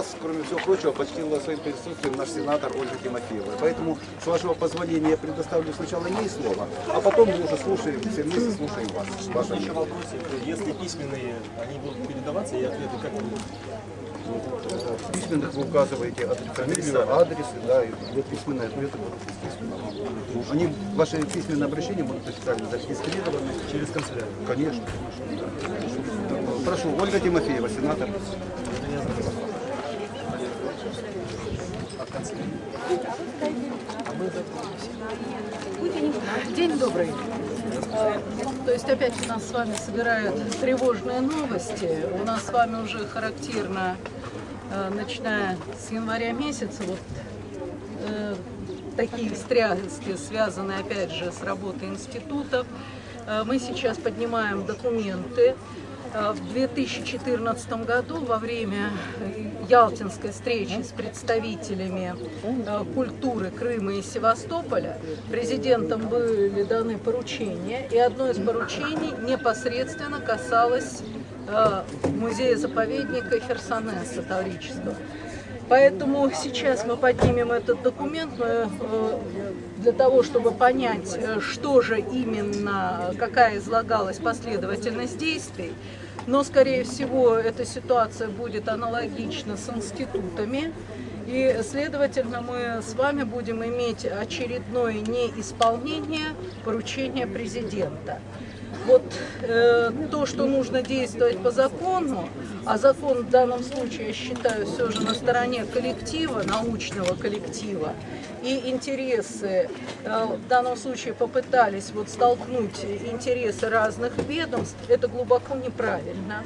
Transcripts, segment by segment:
нас, кроме всего прочего, почтила своим присутствием наш сенатор Ольга Тимофеева. Поэтому, с вашего позволения, я предоставлю сначала ей слово, а потом мы уже слушаем, все вместе слушаем вас. Ваша Еще вопросик. Если письменные, они будут передаваться, и ответы как будут? В письменных вы указываете адрес, фамилию, адрес, да, и вот письменные ответы будут естественно. Они, ваши письменные обращения будут официально зарегистрированы. Через канцелярию. Конечно. Прошу, Ольга Тимофеева, сенатор. День добрый. То есть опять у нас с вами собирают тревожные новости. У нас с вами уже характерно, э, начиная с января месяца, вот э, такие встряски, связанные опять же с работой институтов. Э, Мы сейчас поднимаем документы. Э, В 2014 году во время Ялтинской встречи с представителями э, культуры Крыма и Севастополя президентом были даны поручения, и одно из поручений непосредственно касалось э, музея-заповедника Херсонеса Таврического. Поэтому сейчас мы поднимем этот документ для того, чтобы понять, что же именно, какая излагалась последовательность действий. Но, скорее всего, эта ситуация будет аналогична с институтами. И, следовательно, мы с вами будем иметь очередное неисполнение поручения президента. Вот э, то, что нужно действовать по закону, а закон в данном случае, я считаю, все же на стороне коллектива, научного коллектива, и интересы, э, в данном случае попытались вот столкнуть интересы разных ведомств, это глубоко неправильно.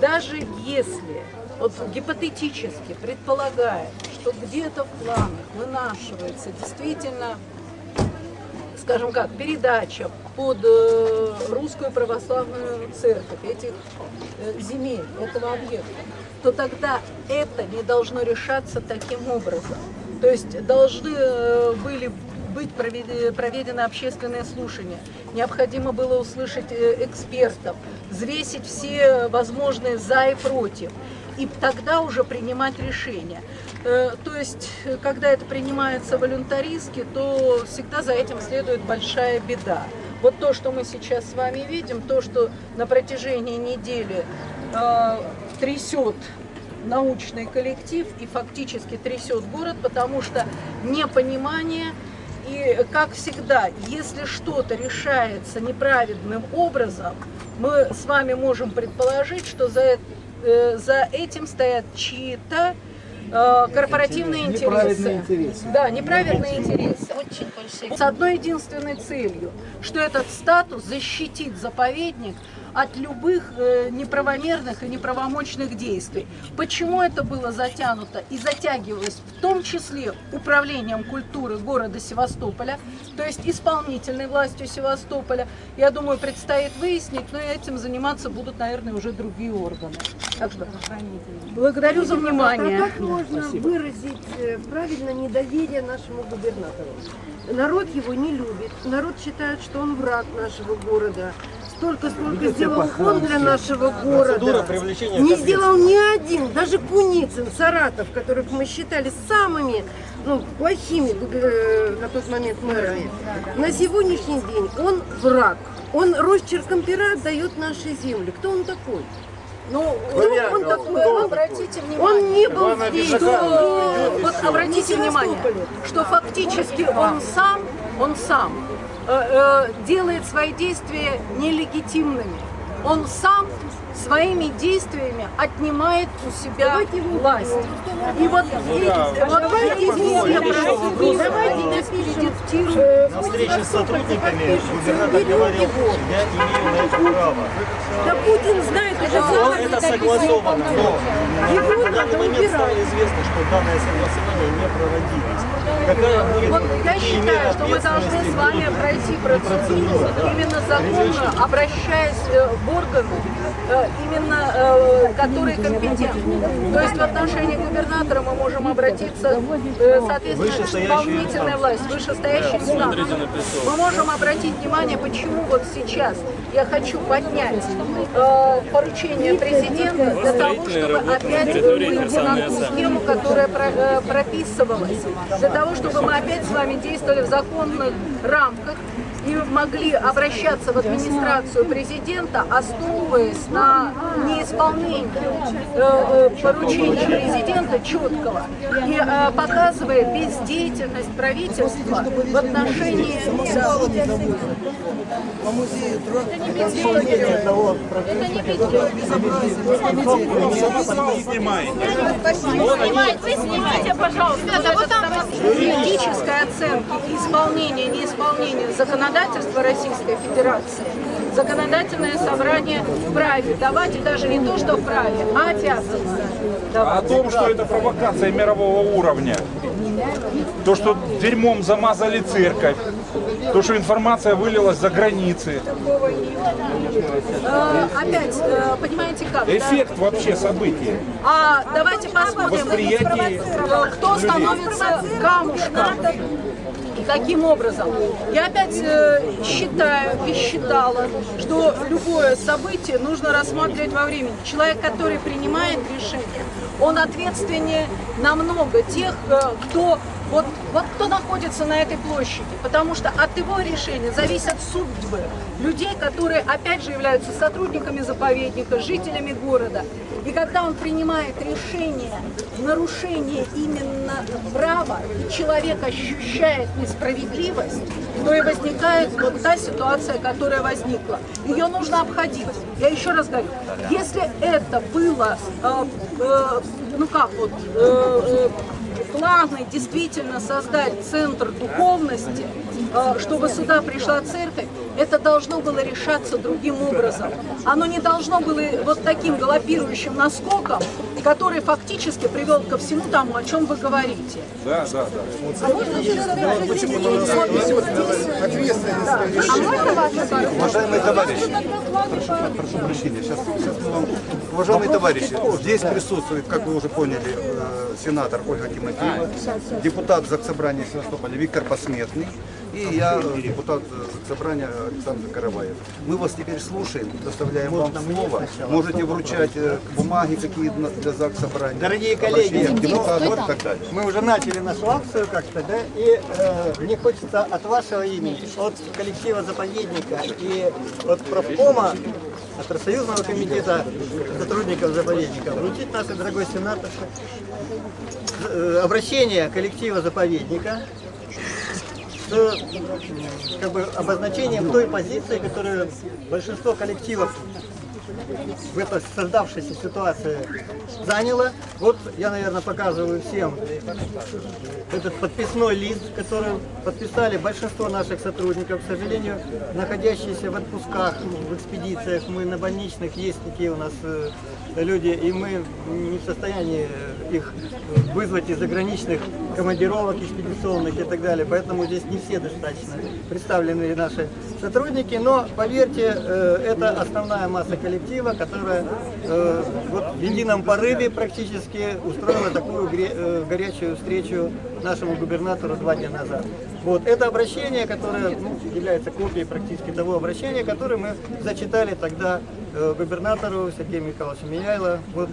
Даже если, вот гипотетически предполагаем, что где-то в планах вынашивается действительно скажем как, передача под э, русскую православную церковь этих э, земель, этого объекта, то тогда это не должно решаться таким образом. То есть должны э, были быть проведены, общественные слушания. Необходимо было услышать экспертов, взвесить все возможные за и против и тогда уже принимать решение. Э, То есть, э, когда это принимается волюнтаристски, то всегда за этим следует большая беда. Вот то, что мы сейчас с вами видим, то, что на протяжении недели э, трясет научный коллектив и фактически трясет город, потому что непонимание и, как всегда, если что-то решается неправедным образом, мы с вами можем предположить, что за, э- э, за этим стоят чьи-то э, корпоративные интересы. Интересы. Да, неправильные интересы. С одной единственной целью, что этот статус защитит заповедник от любых э, неправомерных и неправомочных действий. Почему это было затянуто и затягивалось в том числе управлением культуры города Севастополя, то есть исполнительной властью Севастополя, я думаю, предстоит выяснить, но этим заниматься будут, наверное, уже другие органы. Так что благодарю за внимание. А как можно выразить э, правильно недоверие нашему губернатору? Народ его не любит, народ считает, что он враг нашего города. Столько, сколько сделал он для нашего города. Не сделал ни один, даже Куницын, Саратов, которых мы считали самыми ну, плохими э, на тот момент мэрами. На сегодняшний день он враг. Он росчерком пера отдает нашей земли. Кто он такой? Ну, Кто он такой? Он обратите внимание. Он не был здесь. что, вот обратите внимание, что фактически он сам, он сам э, э, делает свои действия нелегитимными. Он сам своими действиями отнимает у себя власть. И вот, и, вот эти все процедуры, они дискредитируют На встрече с сотрудниками губернатор говорил, я имею на это право. Да Путин знает, это все это согласовано, но на данный момент стало известно, что данное согласование не проводилось. Какая будет Вот я считаю, что мы должны с вами пройти процедуру, именно законно, обращаясь э, в органы, э, именно э, которые компетентны. То есть в отношении губернатора мы можем обратиться, э, соответственно, к Вышестоящие исполнительной власти, вышестоящей инстанции. Мы можем обратить внимание, почему вот сейчас я хочу поднять э, поручение президента для того, чтобы опять выйти на ту схему, которая про- э, прописывалась, для того, чтобы мы опять с вами действовали в законных рамках и могли обращаться в администрацию президента, основываясь на неисполнении э, э, поручения президента четкого и э, показывая бездеятельность правительства в отношении не не вот там юридической оценки исполнения, неисполнения законодательства Российской Федерации. Законодательное собрание вправе давать, и даже не то, что вправе, а обязано О давать. том, что это провокация мирового уровня. То, что дерьмом замазали церковь. То, что информация вылилась за границы. Э, опять, э, понимаете как? да? Эффект вообще события. А давайте посмотрим, Восприятие э, кто становится камушком. И каким образом? Я опять э, считаю и считала, что любое событие нужно рассматривать во времени. Человек, который принимает решение, он ответственнее намного тех, э, кто вот, вот кто находится на этой площади, потому что от его решения зависят судьбы людей, которые опять же являются сотрудниками заповедника, жителями города. И когда он принимает решение в нарушение именно права, и человек ощущает несправедливость, то и возникает вот та ситуация, которая возникла. Ее нужно обходить. Я еще раз говорю, если это было, э, э, ну как вот, э, э, планы действительно создать центр духовности, э, чтобы сюда пришла церковь, это должно было решаться другим образом. Оно не должно было вот таким галопирующим наскоком, который фактически привел ко всему тому, о чем вы говорите. Да, да, да. А можно вас Уважаемые товарищи, прошу, прошу прощения, сейчас, сейчас мы вам... Уважаемые товарищи, здесь присутствует, как вы уже поняли, э, сенатор Ольга Тимофеева, депутат Заксобрания Севастополя Виктор Посметный и я, депутат Заксобрания Александр Караваев. Мы вас теперь слушаем, предоставляем вам слово. Можете вручать э, бумаги, какие для Заксобрания. Дорогие коллеги, ну, так далее. Мы уже начали нашу акцию как-то, да, и э, мне хочется от вашего имени, от коллектива заповедника и от профкома, от Профсоюзного комитета сотрудников заповедника вручить нашей дорогой сенаторше э, обращение коллектива заповедника с как бы, обозначением той позиции, которую большинство коллективов в этой создавшейся ситуации заняло. Вот я, наверное, показываю всем этот подписной лист, который подписали большинство наших сотрудников. К сожалению, находящиеся в отпусках, в экспедициях, мы на больничных, есть такие у нас э, люди, и мы не в состоянии их вызвать из заграничных командировок экспедиционных и так далее. Поэтому здесь не все достаточно представлены наши сотрудники, но поверьте, э, это основная масса коллектива, которая э, вот в едином порыве практически устроила такую э, горячую встречу нашему губернатору два дня назад. Вот это обращение, которое ну, является копией практически того обращения, которое мы зачитали тогда губернатору Сергею Михайловичу Мияйло. Вот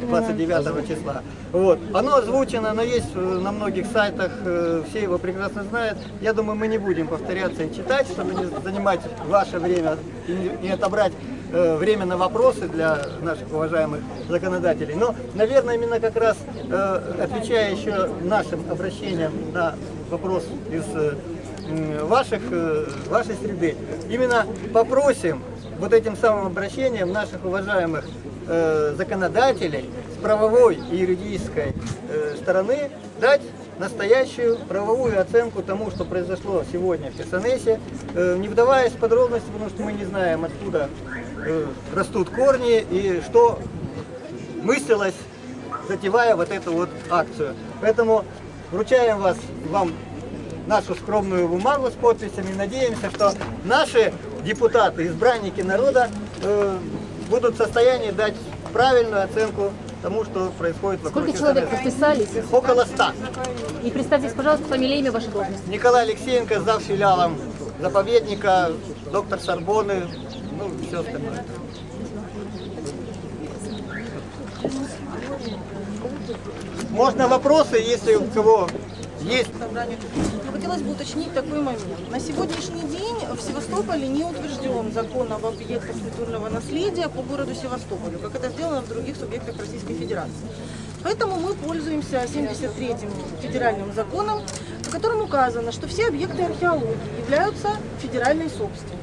29 числа. Вот. Оно озвучено, оно есть э, на многих сайтах, э, все его прекрасно знают. Я думаю, мы не будем повторяться и читать, чтобы не занимать ваше время и не- отобрать э, время на вопросы для наших уважаемых законодателей. Но, наверное, именно как раз отвечая еще нашим обращениям на вопрос из ваших, вашей среды, именно попросим вот этим самым обращением наших уважаемых э, законодателей с правовой и юридической э, стороны дать настоящую правовую оценку тому, что произошло сегодня в Херсонесе, э, не вдаваясь в подробности, потому что мы не знаем, откуда растут корни и что мыслилось, затевая вот эту вот акцию. Поэтому вручаем вас, вам нашу скромную бумагу с подписями. Надеемся, что наши депутаты, избранники народа, будут в состоянии дать правильную оценку тому, что происходит вокруг Сколько человек подписались? Около ста. И представьтесь, пожалуйста, фамилия, имя, ваша должность. Николай Алексеенко, зав. филиалом заповедника, доктор Сорбоны, ну, все остальное. Можно вопросы, если у кого есть. Хотелось бы уточнить такой момент. На сегодняшний день в Севастополе не утвержден закон об объектах культурного наследия по городу Севастополю, как это сделано в других субъектах Российской Федерации. Поэтому мы пользуемся 73-м федеральным законом, в котором указано, что все объекты археологии являются федеральной собственностью,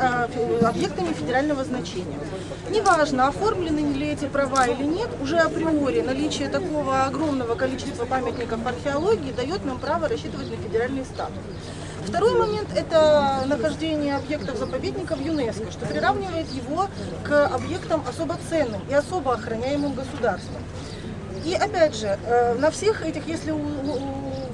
а, объектами федерального значения. Неважно, оформлены ли эти права или нет, уже априори наличие такого огромного количества памятников археологии дает нам право рассчитывать на федеральный статус. Второй момент – это нахождение объектов заповедника в ЮНЕСКО, что приравнивает его к объектам особо ценным и особо охраняемым государством. И опять же, э, на всех этих, если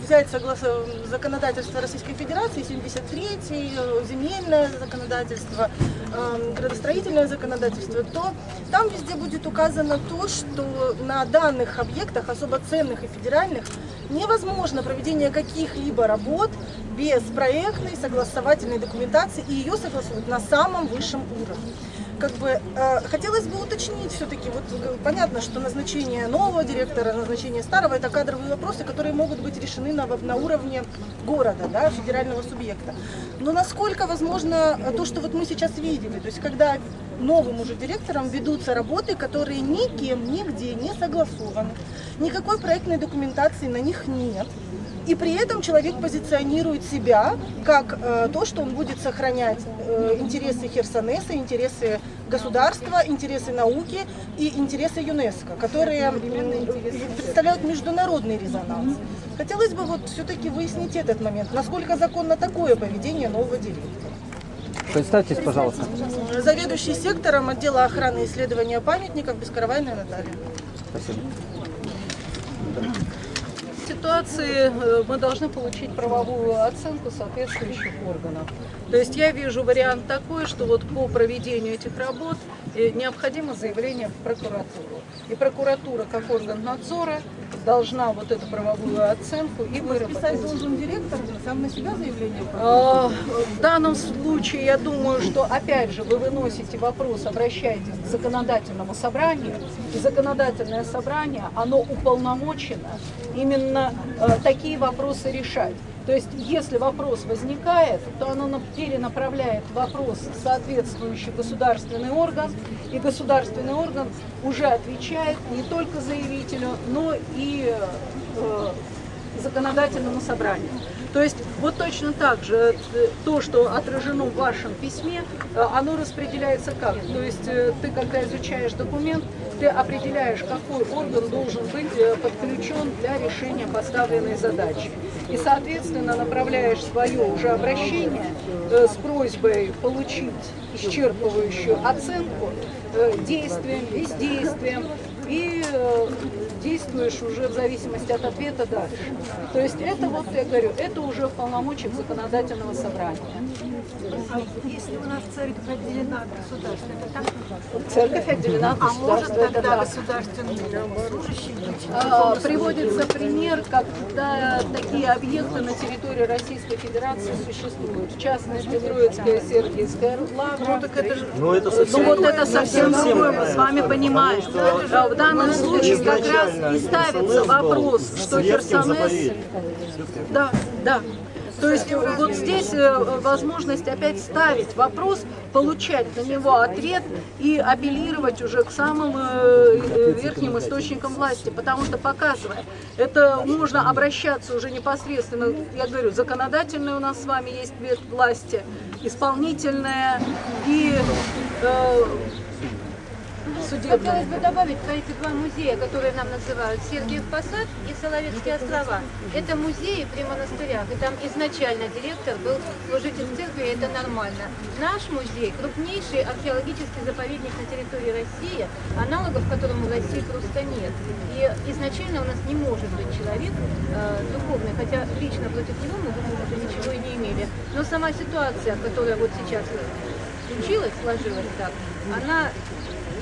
взять согласно законодательство Российской Федерации, 73 э, земельное законодательство, э, градостроительное законодательство, то там везде будет указано то, что на данных объектах, особо ценных и федеральных, невозможно проведение каких-либо работ без проектной согласовательной документации и ее согласуют на самом высшем уровне как бы э, хотелось бы уточнить все-таки, вот э, понятно, что назначение нового директора, назначение старого, это кадровые вопросы, которые могут быть решены на, на уровне города, да, федерального субъекта. Но насколько возможно э, то, что вот мы сейчас видели, то есть когда новым уже директором ведутся работы, которые никем, нигде не согласованы, никакой проектной документации на них нет, и при этом человек позиционирует себя как э, то, что он будет сохранять э, интересы Херсонеса, интересы государства, интересы науки и интересы ЮНЕСКо, которые представляют международный резонанс. Хотелось бы вот все-таки выяснить этот момент, насколько законно такое поведение нового директора. Представьтесь, пожалуйста. Заведующий сектором отдела охраны и исследования памятников Бескаравайная Наталья. Спасибо. Ситуации э, мы должны получить правовую оценку соответствующих органов. То есть я вижу вариант такой, что вот по проведению этих работ э, необходимо заявление в прокуратуру. И прокуратура, как орган надзора, должна вот эту правовую оценку и выработать. Писать должен директор сам на себя заявление. А, В данном случае, я думаю, что опять же вы выносите вопрос, обращаетесь к законодательному собранию, и законодательное собрание, оно уполномочено именно э, такие вопросы решать. То есть, если вопрос возникает, то оно на- перенаправляет вопрос в соответствующий государственный орган, и государственный орган уже отвечает не только заявителю, но и э, законодательному собранию. То есть вот точно так же э, то, что отражено в вашем письме, э, оно распределяется как? То есть э, ты, когда изучаешь документ, ты определяешь, какой орган должен быть э, подключен для решения поставленной задачи. И, соответственно, направляешь свое уже обращение э, с просьбой получить исчерпывающую оценку э, действием, бездействием и действуешь уже в зависимости от ответа дальше. То есть это вот, я говорю, это уже в полномочиях законодательного собрания. Если у нас церковь отделена от государства, это так? Церковь отделена от А может государства, это тогда да. государственный служащий быть? А, Приводится пример, когда такие объекты на территории Российской Федерации существуют. В частности, Троицкая Сергиевская лавра. Ну, это совсем... Ну вот это совсем другое, мы с вами понимаем. А В данном случае как раз и ставится вопрос, что Херсонес... Да, да. То есть э, вот здесь э, возможность опять ставить вопрос, получать на него ответ и апеллировать уже к самым э, верхним источникам власти, потому что показывая, это можно обращаться уже непосредственно, я говорю, законодательная у нас с вами есть власти, исполнительная и э, судебная. Хотелось бы добавить про эти два музея, которые нам называют Сергиев Посад и Соловецкие острова. Это музеи при монастырях, и там изначально директор был служитель церкви, и это нормально. Наш музей – крупнейший археологический заповедник на территории России, аналогов которому в России просто нет. И изначально у нас не может быть человек э, духовный, хотя лично против него мы, в общем-то, ничего и не имели. Но сама ситуация, которая вот сейчас случилась, сложилась так, она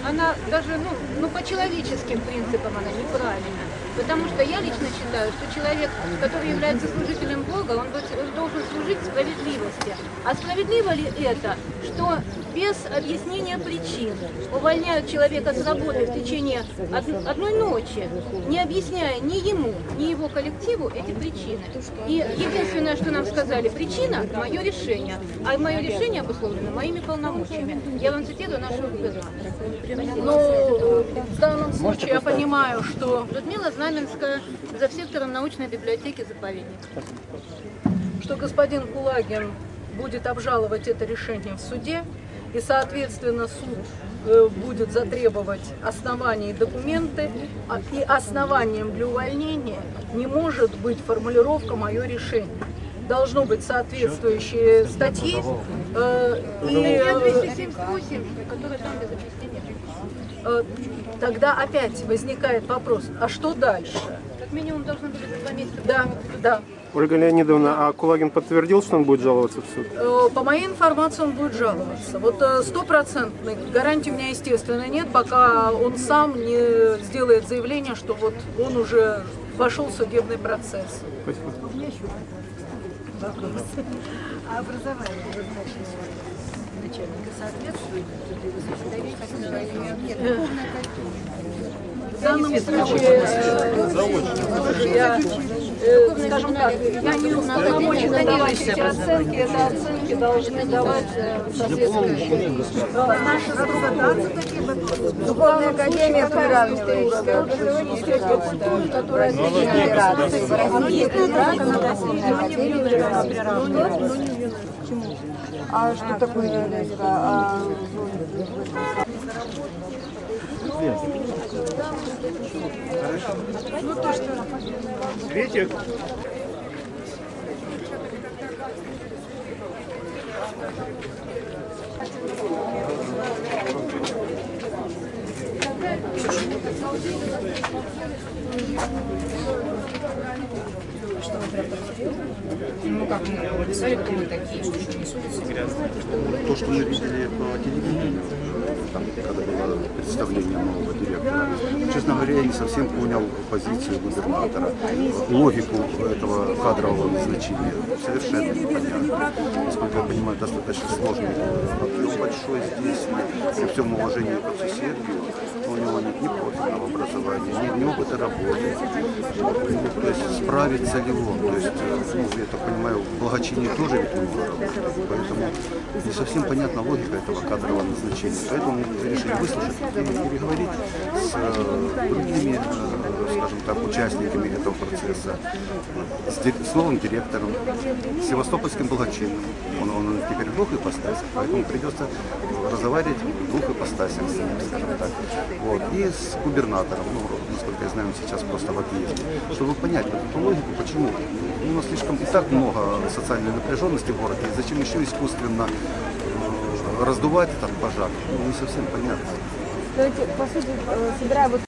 она даже, ну, ну по человеческим принципам она неправильна. Потому что я лично считаю, что человек, который является служителем Бога, он должен служить справедливости. А справедливо ли это, что без объяснения причин увольняют человека с работы в течение од- одной ночи, не объясняя ни ему, ни его коллективу эти причины. И единственное, что нам сказали, причина – мое решение. А мое решение обусловлено моими полномочиями. Я вам цитирую нашего губернатора. Но в данном случае я понимаю, что Людмила Знаменская за сектором научной библиотеки заповедник. что господин Кулагин будет обжаловать это решение в суде, и, соответственно, суд э, будет затребовать основания и документы, а- и основанием для увольнения не может быть формулировка «мое решение». Должно быть соответствующие статьи, э, и Я э, 278, который там тогда опять возникает вопрос, а что дальше? Как минимум должны были за два месяца. Да, да. Ольга Леонидовна, а Кулагин подтвердил, что он будет жаловаться в суд? Э, По моей информации, он будет жаловаться. Вот э, стопроцентной гарантии у меня, естественно, нет, пока он сам не сделает заявление, что вот он уже вошел в судебный процесс. Спасибо. А образование вы значит, начальника соответствует? В данном случае, э, я, э, скажем так, я не уполномочена давать эти оценки, это оценки должны давать э, соответствующие наши. Духовная академия приравнивает культуры, которые А что такое Thank you. А, Светик. То, что мы видели по телевидению, там, когда было представление нового директора, честно говоря, я не совсем понял позицию губернатора, логику этого кадрового назначения. Совершенно непонятно. Насколько я понимаю, достаточно сложный объем большой здесь, при всем уважении к отцу нет ни профильного образования, ни, ни опыта работы. То есть справится ли он? То есть, э, ну, я так понимаю, в тоже ведь много работы. Поэтому не совсем понятна логика этого кадрового назначения. Поэтому мы решили выслушать и переговорить с э, другими, э, скажем так, участниками этого процесса, с, с новым директором, с севастопольским благочинным. Он, он теперь в двух ипостасях, поэтому придется разговаривать в двух ипостасях с ним, скажем так. Вот. И с губернатором, ну, насколько я знаю, он сейчас просто в отъезде, чтобы понять вот эту логику, почему у нас слишком и так много социальной напряженности в городе, и зачем еще искусственно э, раздувать этот пожар, ну, не совсем понятно. по сути, собирая вот